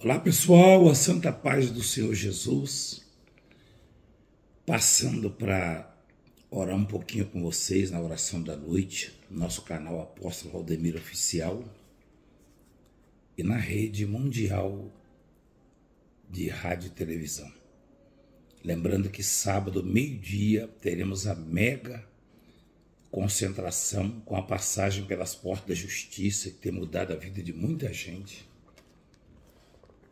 Olá pessoal, a santa paz do Senhor Jesus. Passando para orar um pouquinho com vocês na oração da noite, no nosso canal Apóstolo Valdemir Oficial e na rede mundial de rádio e televisão. Lembrando que sábado, meio-dia, teremos a mega concentração com a passagem pelas portas da justiça que tem mudado a vida de muita gente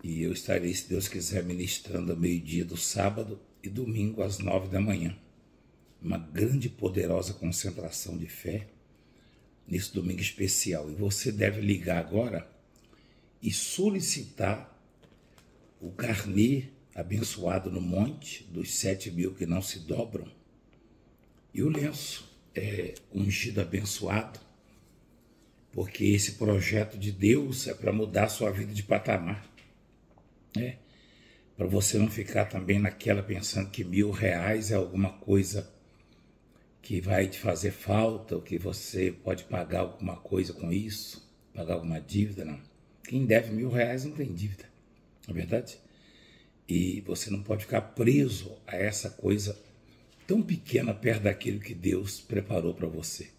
e eu estarei, se Deus quiser, ministrando ao meio-dia do sábado e domingo às nove da manhã. Uma grande e poderosa concentração de fé nesse domingo especial. E você deve ligar agora e solicitar o carnê abençoado no monte dos sete mil que não se dobram e o lenço é, ungido abençoado, porque esse projeto de Deus é para mudar a sua vida de patamar né? Para você não ficar também naquela pensando que mil reais é alguma coisa que vai te fazer falta, ou que você pode pagar alguma coisa com isso, pagar alguma dívida, não. Quem deve mil reais não tem dívida, não é verdade? E você não pode ficar preso a essa coisa tão pequena perto daquilo que Deus preparou para você.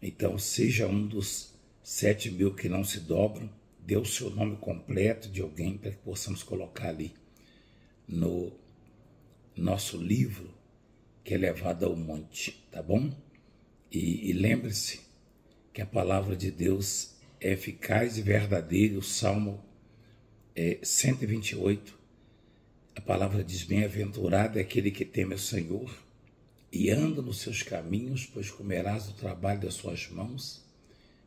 Então, seja um dos sete mil que não se dobram, dê o seu nome completo de alguém para que possamos colocar ali no nosso livro que é levado ao monte, tá bom? E, e lembre-se que a palavra de Deus é eficaz e verdadeira. O Salmo é, 128, a palavra diz: Bem-aventurado é aquele que teme o Senhor e anda nos seus caminhos, pois comerás o trabalho das suas mãos.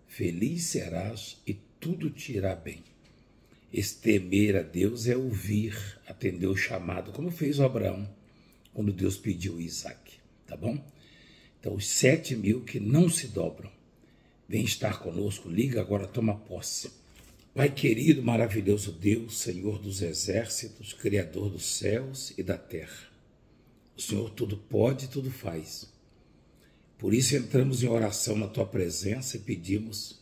Feliz serás e tudo te irá bem. Esse temer a Deus é ouvir, atender o chamado, como fez o Abraão quando Deus pediu Isaac, tá bom? Então, os sete mil que não se dobram, vem estar conosco, liga agora, toma posse. Pai querido, maravilhoso Deus, Senhor dos exércitos, Criador dos céus e da terra. O Senhor tudo pode e tudo faz. Por isso entramos em oração na tua presença e pedimos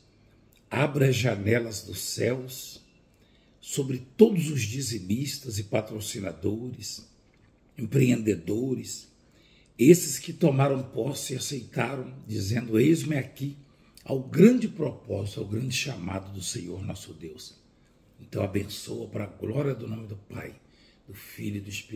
abra as janelas dos céus sobre todos os dizimistas e patrocinadores, empreendedores, esses que tomaram posse e aceitaram, dizendo: Eis-me aqui ao grande propósito, ao grande chamado do Senhor nosso Deus. Então abençoa para a glória do nome do Pai, do Filho e do Espírito.